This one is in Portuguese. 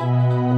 Música